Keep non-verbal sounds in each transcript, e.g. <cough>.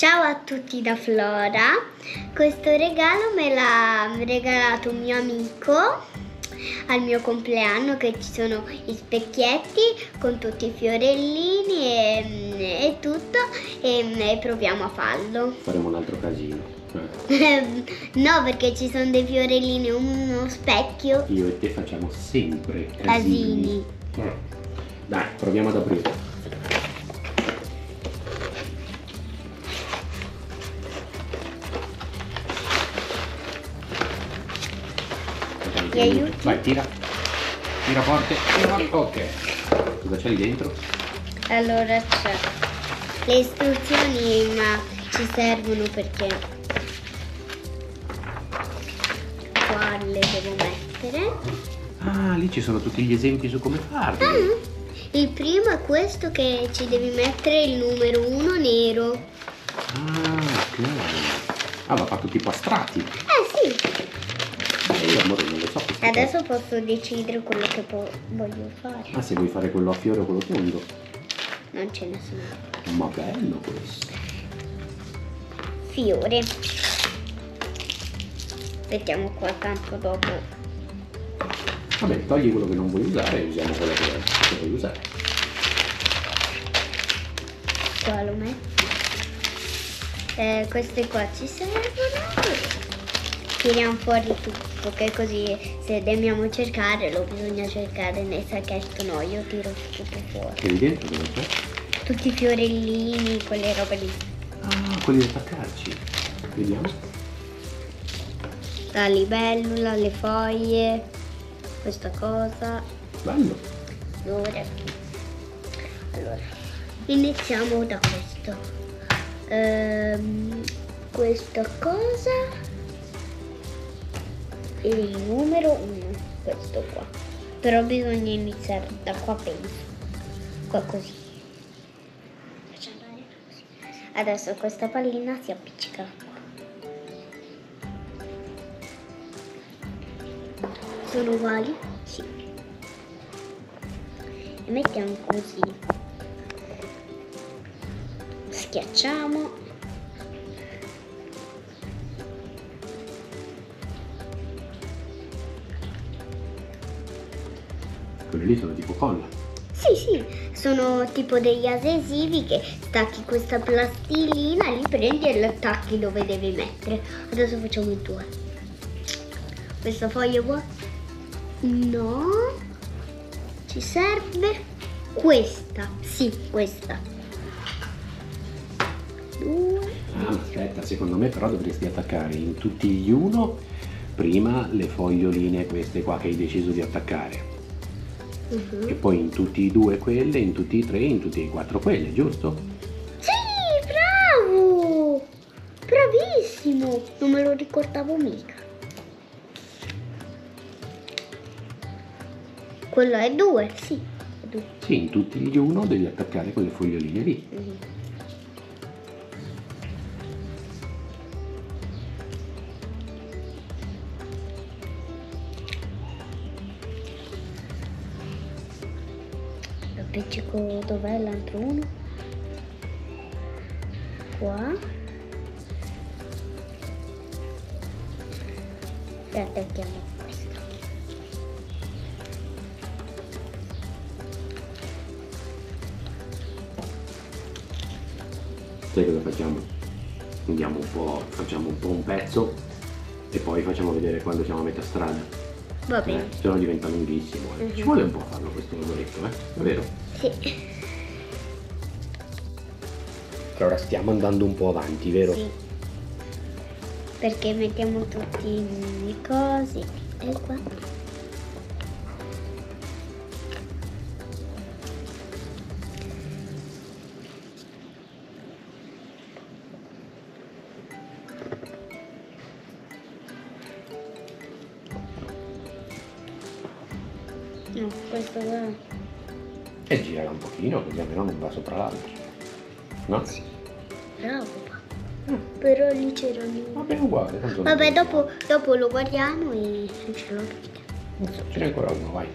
Ciao a tutti da Flora. Questo regalo me l'ha regalato un mio amico al mio compleanno che ci sono i specchietti con tutti i fiorellini e, e tutto e, e proviamo a farlo. Faremo un altro casino. Eh, <laughs> no, perché ci sono dei fiorellini e uno specchio. Io e te facciamo sempre casini. Casini. Eh. Dai, proviamo ad aprire. Mi aiuti? Vai, tira. Tira forte. Tira. Ok. Cosa c'è lì dentro? Allora c'è le istruzioni ma ci servono perché qua le devo mettere. Ah, lì ci sono tutti gli esempi su come farli. Ah, il primo è questo che ci devi mettere il numero 1 nero. Ah, ok. Ah, va fatto tipo a strati. Eh sì, E io amore non queste adesso posso decidere quello che voglio fare. Ah, se vuoi fare quello a fiore o quello tondo. Non ce ne sono. Ma bello questo. Fiore. Mettiamo qua tanto dopo. Vabbè, togli quello che non vuoi usare e usiamo quello che, che vuoi usare. Qua lo metto. Eh, queste qua ci servono. Tiriamo fuori tutto, che così se dobbiamo cercare lo bisogna cercare nel sacchetto. No, io tiro tutto fuori. Che lì dentro cosa c'è? Tutti i fiorellini, quelle robe lì. Ah, quelli da attaccarci. Vediamo. La libellula, le foglie, questa cosa. Bello. Allora, allora iniziamo da questo. Ehm, questa cosa il numero 1, questo qua. Però bisogna iniziare da qua penso. Qua così. Adesso questa pallina si appiccica. Sono uguali? Sì. E mettiamo così. Schiacciamo. Quelli lì sono tipo colla. Sì, sì, sono tipo degli adesivi che stacchi questa plastilina, li prendi e li attacchi dove devi mettere. Adesso facciamo i due. Questa foglia qua? No. Ci serve questa. Sì, questa. Due. Ah, aspetta, secondo me però dovresti attaccare in tutti gli uno prima le foglioline queste qua che hai deciso di attaccare. Mhm. E poi in tutti e due quelle, in tutti e tre, in tutti e quattro quelle, giusto? Sì, bravo! Bravissimo! Non me lo ricordavo mica. Quello è due, sì. È due. Sì, in tutti gli uno devi attaccare quelle foglioline lì. Mhm. Appiccico dov'è l'altro uno? Qua. E attacchiamo questo. Sai cosa facciamo? Andiamo un po', facciamo un po' un pezzo e poi facciamo vedere quando siamo a metà strada. Va Eh, bene. se no diventa lunghissimo. eh. Mhm. Ci vuole un po' farlo questo lavoretto, eh? È vero? Sì. Allora stiamo andando un po' avanti, vero? Sì. Perché mettiamo tutti i cosi. E qua. No, questo qua. E girala un pochino, così almeno non va sopra l'altro. No? Bravo papà. Però lì c'erano. Va bene uguale. Vabbè, dopo, dopo lo guardiamo e ce lo vediamo. Ce n'è ancora uno, vai.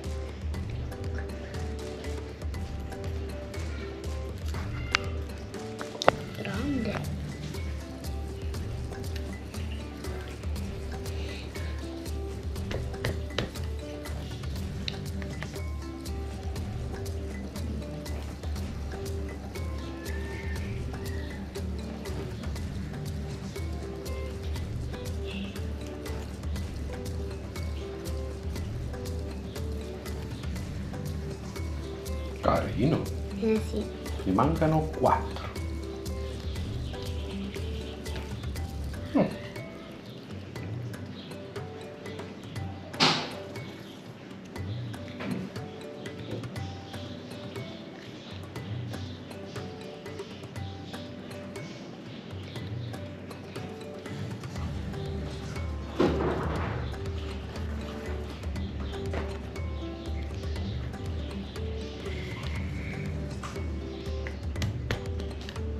Carino. Eh sì. Ne mancano 4.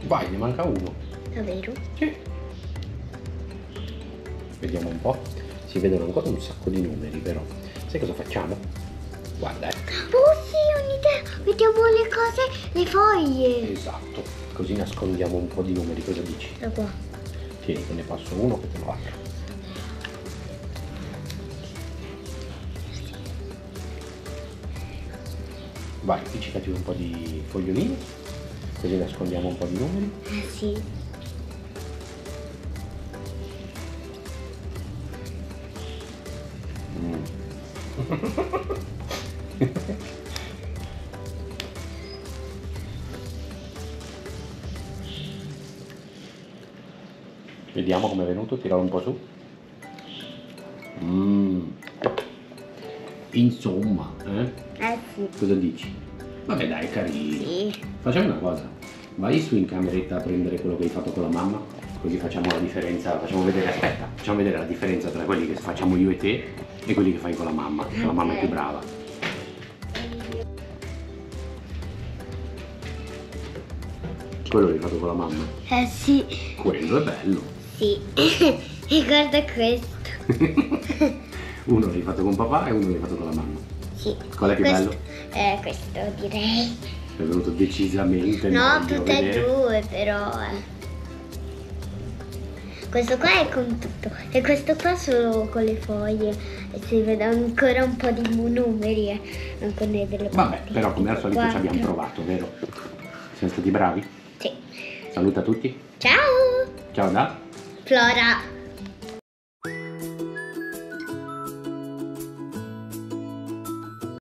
Vai, ne manca uno. Davvero? Sì. Vediamo un po'. Si vedono ancora un sacco di numeri però. Sai cosa facciamo? Guarda, eh. Oh sì, ho un'idea! Mettiamo le cose, le foglie. Esatto. Così nascondiamo un po' di numeri, cosa dici? Da qua. Tieni, te ne passo uno che te lo apro. Vai, appiccicati un po' di fogliolini, così nascondiamo un po' di numeri. Eh sì. Mm. Vediamo com'è venuto, tiralo un po' su. Mm. Insomma, eh? Eh sì. Cosa dici? Vabbè dai, carino. Sì. Facciamo una cosa. Vai su in cameretta a prendere quello che hai fatto con la mamma, così facciamo la differenza, facciamo vedere, aspetta, facciamo vedere la differenza tra quelli che facciamo io e te e quelli che fai con la mamma, che la mamma è più brava. Quello che hai fatto con la mamma. Eh sì. Quello è bello. Sì. <laughs> e guarda questo. <laughs> Uno l'hai fatto con papà e uno l'hai fatto con la mamma. Sì. Qual è più questo, bello? Eh, questo direi. È venuto decisamente No, tutte e due però. eh. Questo qua è con tutto e questo qua solo con le foglie e si vede ancora un po' di numeri e ancora delle Vabbè, parti. però come al solito ci abbiamo provato, vero? Siamo stati bravi? Sì. Saluta tutti. Ciao! Ciao da. Flora!